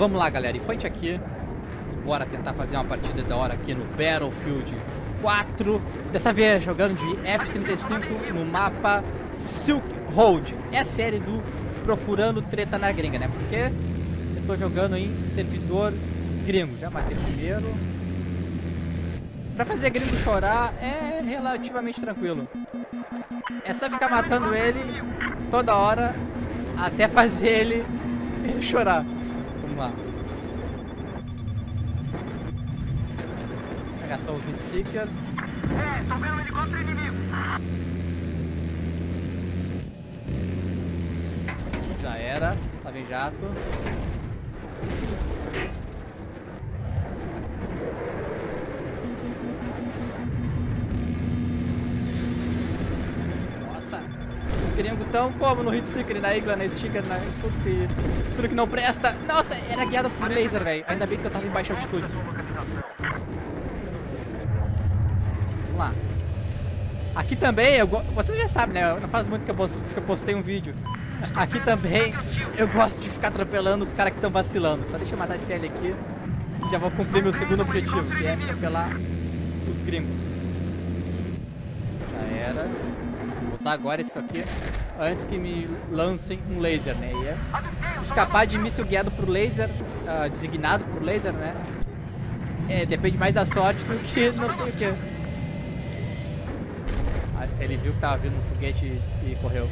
Vamos lá, galera. E frente aqui. Bora tentar fazer uma partida da hora aqui no Battlefield 4. Dessa vez jogando de F-35 no mapa Silk Road. É a série do Procurando Treta na Gringa, né? Porque eu tô jogando em servidor gringo. Já matei primeiro. Pra fazer gringo chorar é relativamente tranquilo. É só ficar matando ele toda hora até fazer ele, ele chorar. Lá. Pegar só os Seeker. É, tô vendo um helicóptero inimigo. Já era. Tava em jato. Nossa. Os gringos tão como no Hit Seeker, na Igla, na Sticker, na tudo tudo que não presta. Nossa, era guiado por laser, velho. Ainda bem que eu tava em baixa altitude. Vamos lá. Aqui também, eu vocês já sabem, né? Não faz muito que eu postei um vídeo. Aqui também eu gosto de ficar atropelando os caras que estão vacilando. Só deixa eu matar esse L aqui. Já vou cumprir meu segundo objetivo, que é atropelar os gringos. Já era. Vou usar agora isso aqui antes que me lancem um laser, né? E é escapar de míssil guiado por laser, ah, designado por laser, né? É, depende mais da sorte do que não sei o que. Ah, Ele viu que tava vindo um foguete e, correu.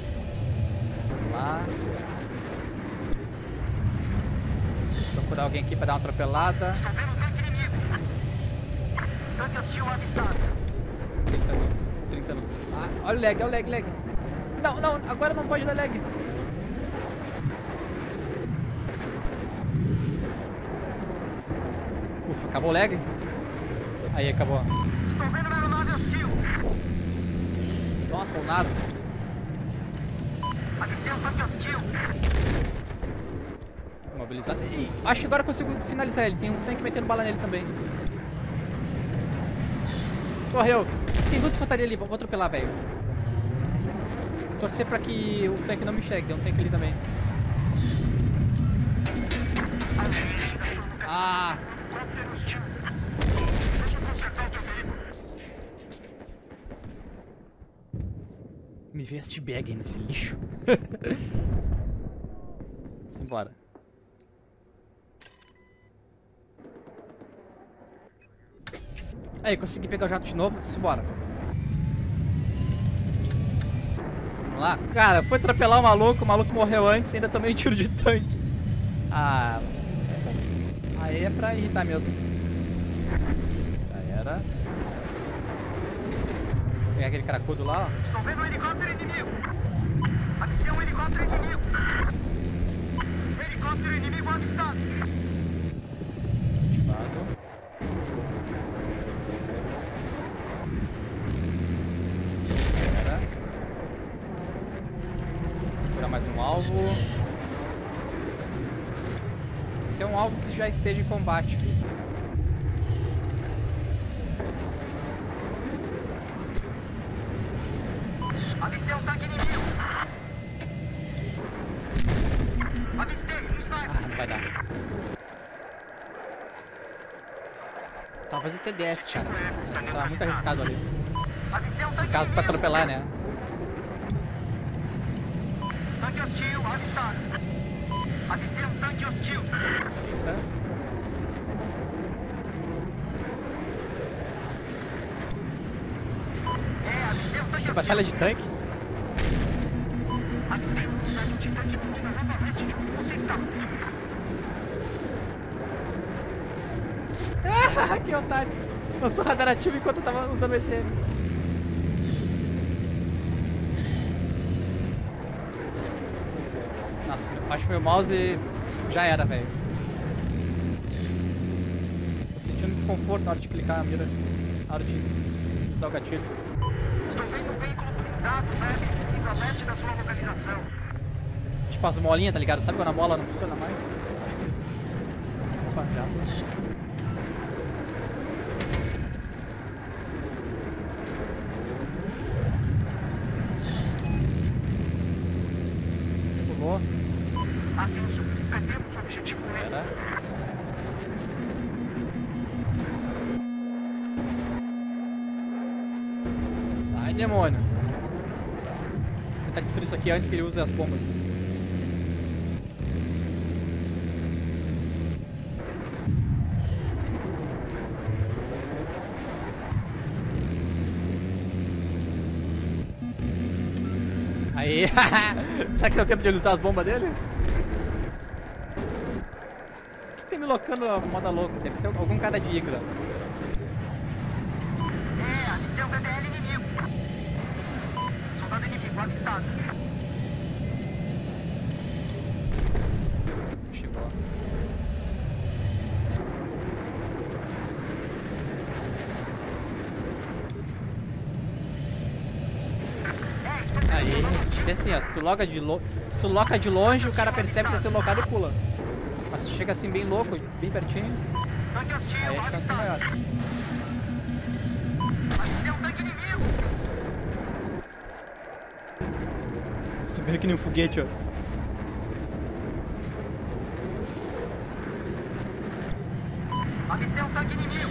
Lá. Procurar alguém aqui pra dar uma atropelada. Tanque hostil avistado. 30 no. 30 no. Ah, olha o lag, olha o lag, lag. Não, não, agora não pode dar lag. Ufa, acabou o lag? Aí, acabou. Vendo. Nossa, o nada. Avistei um tanque hostil. Imobilizar. Ih, acho que agora consigo finalizar ele. Tem um tanque metendo bala nele também. Correu. Tem duas infantaria ali. Vou atropelar, velho. Torcer pra que o tanque não me chegue. Tem um tanque ali também. Ah! Me veio este bag nesse lixo. Simbora. Aí, consegui pegar o jato de novo. Simbora. Vamos lá. Cara, foi atropelar o maluco. O maluco morreu antes. Ainda tomei um tiro de tanque. Ah. Aí é pra irritar mesmo. Já era. Vou pegar aquele caracudo lá, ó. Tô vendo um helicóptero inimigo. Avistei um helicóptero inimigo. Helicóptero inimigo avistado. Ativado. Era. Procurar mais um alvo. Esse é um alvo que já esteja em combate. Avistei um tanque inimigo. Avistei um sniper. Ah, não vai dar. Tava fazendo TDS, cara. Mas tava muito arriscado ali. Caso pra atropelar, né? Tanque hostil avistado. Avistei um tanque hostil. Eita. É, avistei um tanque hostil. Batalha de tanque. Avistei um tanque de tanque na zona leste de onde você está. Ah, que otário. Lançou radar ativo enquanto eu tava usando esse M. Nossa, acho que meu mouse já era, velho. Tô sentindo desconforto na hora de clicar a mira, na hora de usar o gatilho. Estou vendo um veículo blindado leve indo a leste da sua localização. Tipo as molinhas, tá ligado? Sabe quando a mola não funciona mais? Acho que é isso. Opa, já. Pulou. Atenção. Perdemos o objetivo demônio. Destruir isso aqui antes que ele use as bombas. Aí, será que deu tempo de ele usar as bombas dele? O que tem me locando a moda louca? Deve ser algum cara de Igra. É, avistei um BDL inimigo. Soldado inimigo avistado. Aí, assim, ó, se tu, loga de lo... tu loca de longe, o cara percebe que tá sendo locado e pula. Mas se chega assim bem louco, bem pertinho, aí a chance é avistado. maior. Avistei um tanque inimigo. Subindo que nem um foguete, ó. Avistei um tanque inimigo.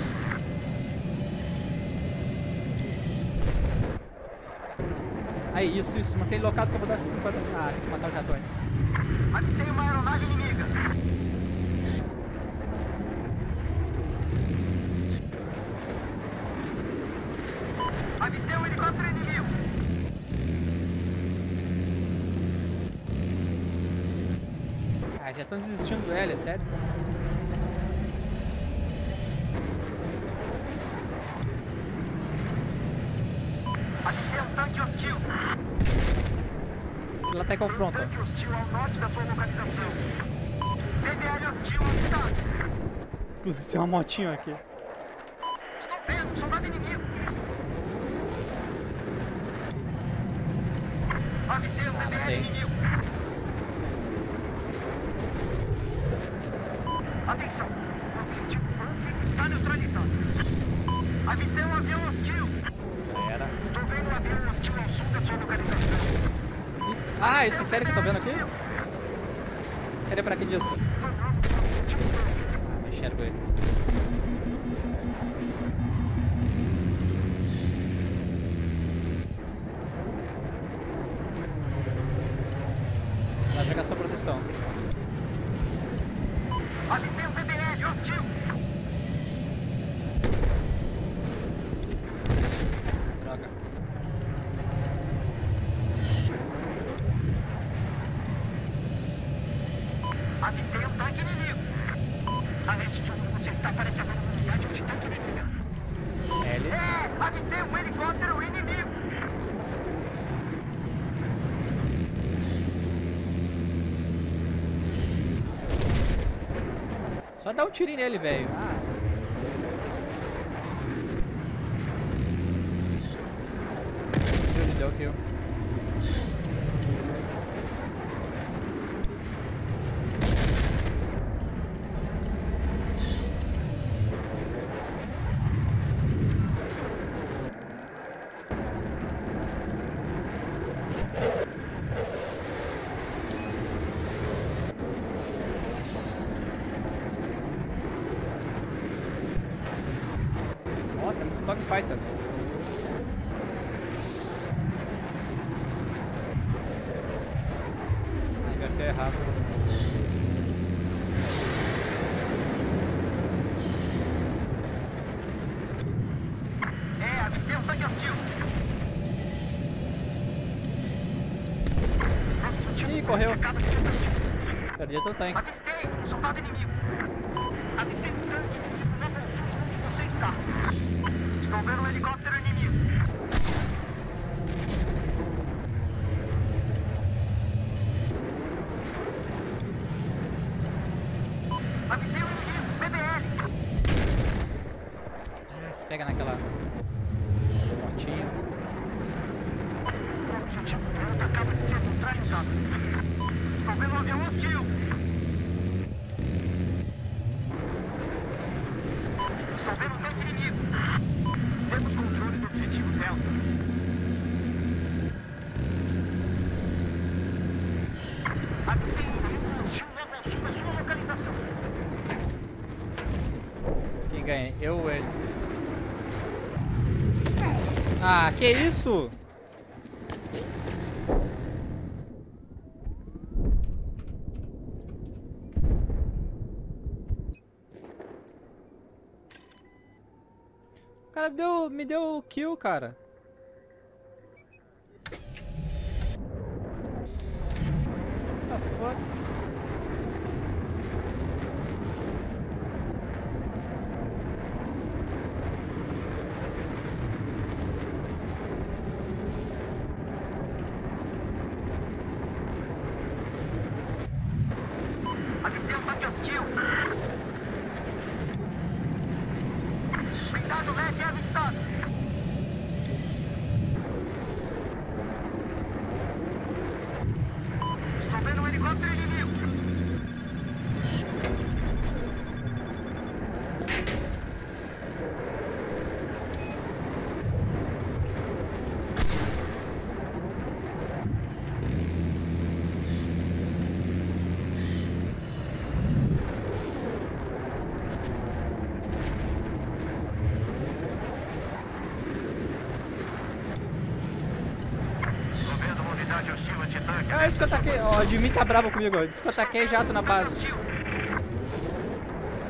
Aí, isso, isso. Mantém ele locado que eu vou dar 50. Ah, tem que matar o jato antes. Avistei uma aeronave inimiga. Avistei um helicóptero inimigo. Ah, já estão desistindo do L, é sério. Avistei um tanque hostil. Lá tá em confronto. Tanque hostil ao norte da sua localização. Hostil. Inclusive tem uma motinha aqui. Estou vendo, soldado inimigo. Avistei um Ah, BDL matei. inimigo. Atenção, o objetivo Buffy está neutralizado. Avistei um avião hostil. Já era. Estou vendo um avião hostil ao sul da sua localização. Isso. Ah, esse é sério que eu tô vendo aqui? Cadê paraquedista? Estou vendo o objetivo Buffy. Ah, não enxergo ele. Vai pegar sua proteção. Avistei um BDL hostil. Droga. Avistei um tanque inimigo. A leste de onde você está parecendo uma unidade de tanque inimiga. L. É, avistei um helicóptero inimigo. Só dá um tirinho nele, velho. Ah. Ele deu kill. Ó, temos um dogfighter. Ah, inverteu errado. É, avistei um tanque hostil. Tanque hostil. Ih, correu. Cercado de tanque. Perdi teu tanque. Avistei um soldado inimigo. Avistei um tanque inimigo na montanha onde você está. Estou vendo um helicóptero inimigo. Avistei um inimigo, PDL. Ah, se pega naquela motinha. O objetivo pronto acaba de ser neutralizado. Estou vendo um avião hostil. Estou vendo um tanque inimigo. Temos controle do objetivo Delta. Avistei um inimigo hostil logo ao sul da ganha? Eu ele? Ah, que isso? O cara deu, me deu kill, cara. What the fuck? Avistei um tanque hostil. Blindado leve avistado. Estou vendo um helicóptero inimigo. Estou vendo uma unidade hostil antitanque. Ah, disse que eu ataquei. Ó, de mim tá bravo comigo. Disse que eu ataquei jato na base.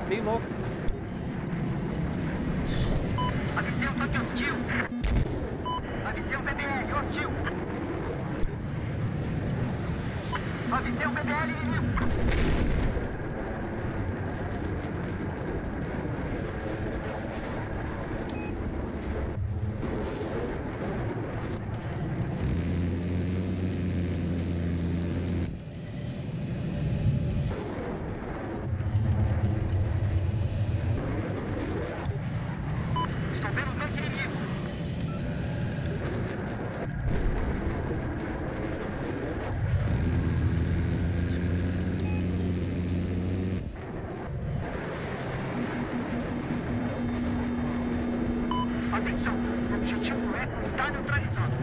Bem louco. Avistei um tanque hostil. Avistei um PBL hostil. Avistei um PBL inimigo. Estou vendo um tanque inimigo. Atenção, o objetivo Eco está neutralizado.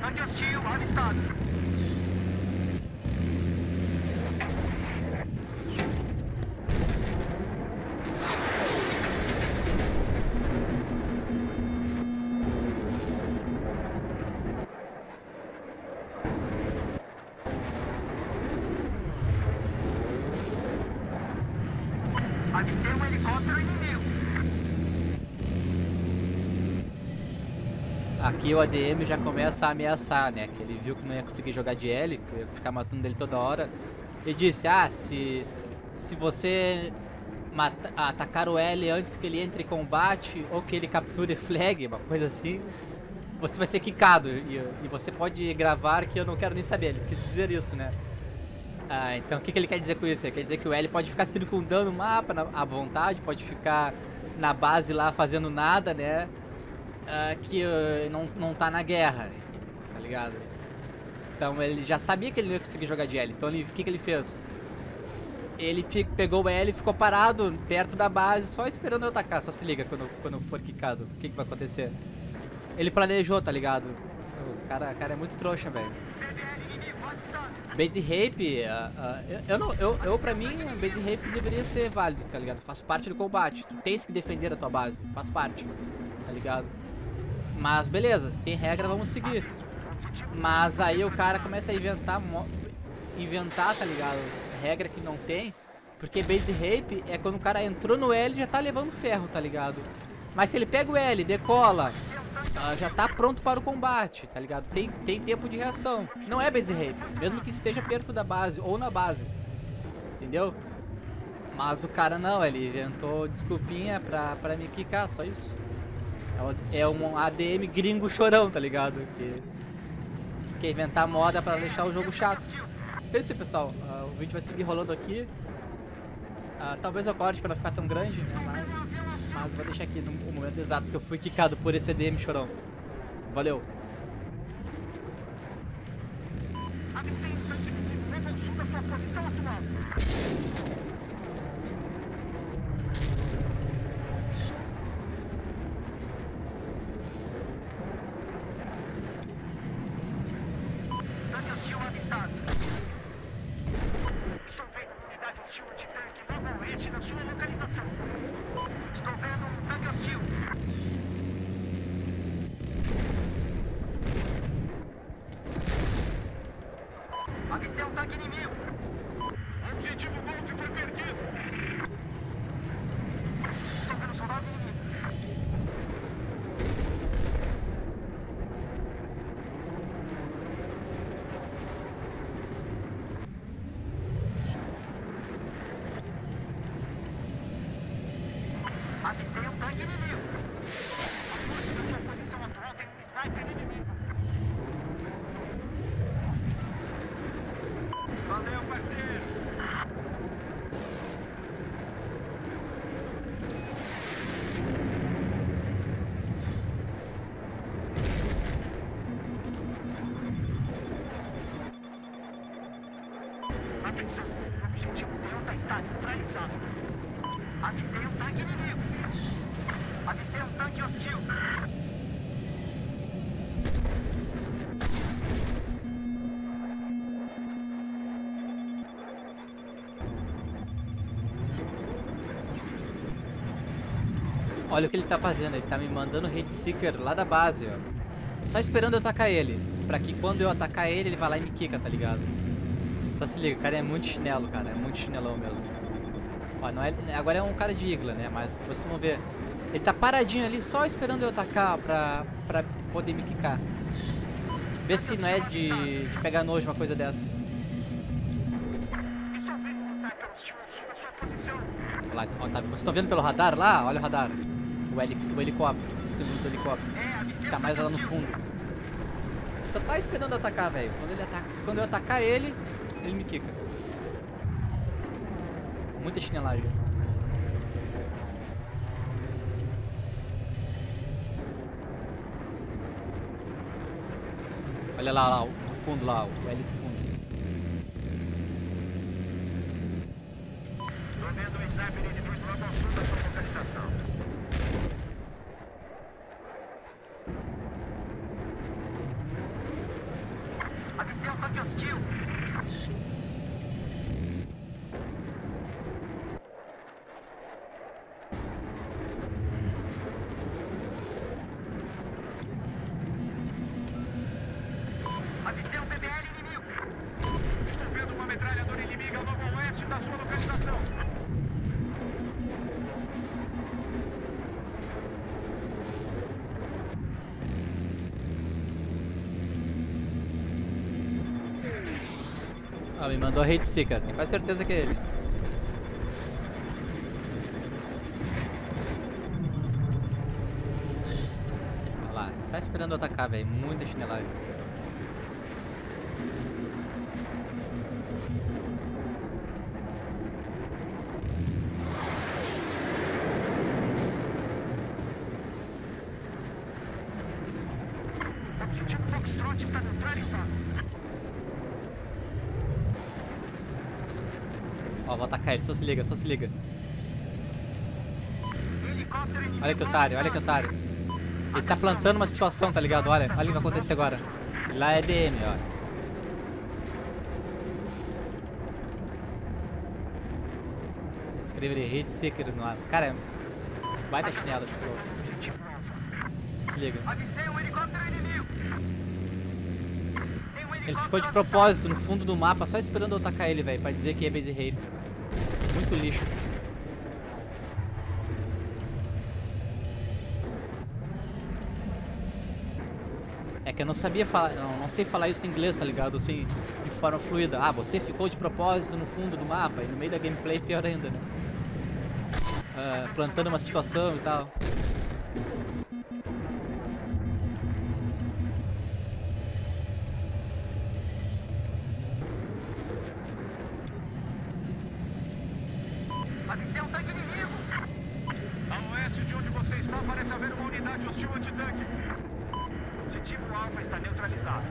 Tanque hostil avistado. Avistei um helicóptero inimigo. Aqui o ADM já começa a ameaçar, né? Que ele viu que não ia conseguir jogar de L, que ia ficar matando ele toda hora. E disse, ah, se, se você mata, atacar o L antes que ele entre em combate ou que ele capture flag, uma coisa assim, você vai ser quicado. E, e você pode gravar que eu não quero nem saber. Ele quis dizer isso, né? Ah, então o que, que ele quer dizer com isso? Ele quer dizer que o L pode ficar circundando o mapa na- à vontade, pode ficar na base lá fazendo nada, né? Ah, que ah, não, não tá na guerra, tá ligado? Então ele já sabia que ele não ia conseguir jogar de L. Então o que, que ele fez? Ele pegou o L e ficou parado perto da base, só esperando eu atacar. Só se liga quando, quando for quicado. O que, que vai acontecer? Ele planejou, tá ligado? O cara, cara é muito trouxa, velho. Base rape, ah, ah, eu, eu não, eu, eu pra mim, base rape deveria ser válido, tá ligado? Faz parte do combate. Tu tens que defender a tua base, faz parte, tá ligado? Mas beleza, se tem regra, vamos seguir. Mas aí o cara começa a inventar, inventar, tá ligado? Regra que não tem. Porque base rape é quando o cara entrou no L e já tá levando ferro, tá ligado? Mas se ele pega o L, decola, ah, já tá pronto para o combate, tá ligado? Tem, tem tempo de reação. Não é base rape, mesmo que esteja perto da base ou na base. Entendeu? Mas o cara não, ele inventou desculpinha pra, pra me quicar, só isso. É um- ADM gringo chorão, tá ligado? Que, que quer inventar moda pra deixar o jogo chato. É isso pessoal. Ah, o vídeo vai seguir rolando aqui. Ah, talvez eu corte pra não ficar tão grande, né? Mas, mas vou deixar aqui no, momento exato que eu fui quicado por esse ADM chorão. Valeu! Активчиво, молчи, пробей! Um tanque inimigo. Um tanque hostil. Olha o que ele tá fazendo, ele tá me mandando Hate Seeker lá da base, ó. Só esperando eu atacar ele. Pra que quando eu atacar ele, ele vai lá e me quica, tá ligado? Só se liga, o cara é muito chinelo, cara. É muito chinelão mesmo. Ó, não é, agora é um cara de igla, né? Mas vocês vão ver. Ele tá paradinho ali só esperando eu atacar pra, pra poder me quicar. Vê se não é de, de pegar nojo uma coisa dessas. Lá, ó, tá, vocês estão vendo pelo radar lá? Olha o radar. O, o helicóptero, o símbolo do helicóptero. Tá mais lá no fundo. Só tá esperando atacar, velho. Quando ataca, quando eu atacar ele, ele me quica. Muita chinelagem. Olha lá, lá, o do fundo lá, o L do fundo. Tô vendo um sniper inimigo logo ao sul da sua localização. Avistei um tanque hostil. Avistei um PBL inimigo. Estou vendo uma metralhadora inimiga logo ao oeste da sua localização. Ah, me mandou a Hate Seeker. Tenho quase certeza que é ele. Olha lá, você tá esperando eu atacar, velho. Muita chinelagem. Objetivo Foxtrot está neutralizado. Só se liga, só se liga. Olha que otário, olha que otário. Ele tá plantando uma situação, tá ligado? Olha, olha o que vai acontecer agora. Lá é DM, ó. Ele Hate Seeker no ar. Cara, baita chinelo esse alfa. Se liga. Ele ficou de propósito no fundo do mapa, só esperando eu atacar ele, velho, pra dizer que é base rape. Muito lixo. É que eu não sabia falar, não, não sei falar isso em inglês, tá ligado? Assim, de forma fluida. Ah, você ficou de propósito no fundo do mapa e no meio da gameplay pior ainda, né? Ah, plantando uma situação e tal. Avistei um tanque inimigo. A oeste de onde você está, parece haver uma unidade hostil antitanque. Objetivo alfa está neutralizado.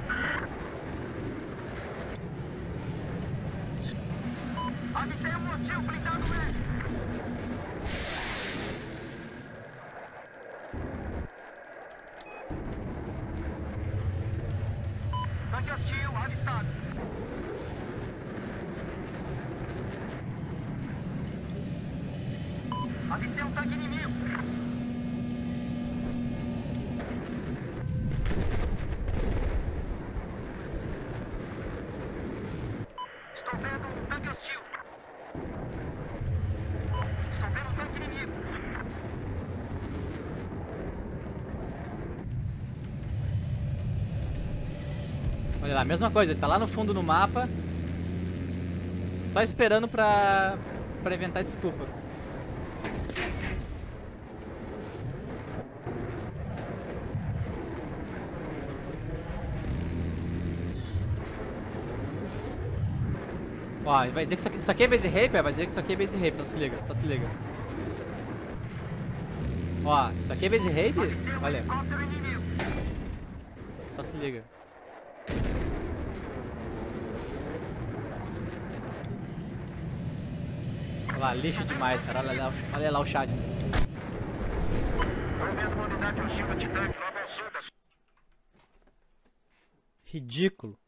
Avistei um hostil blindado ele. Tanque hostil avistado. Avistei um tanque inimigo. Olha lá, mesma coisa, ele tá lá no fundo no mapa. Só esperando pra, pra inventar desculpa. Ó, vai dizer que isso aqui, é base rape? É? Vai dizer que isso aqui é base rape, só se liga, só se liga. Ó, isso aqui é base rape? Olha. Só se liga. lixo demais, cara. Olha lá, olha lá o chat. Ridículo.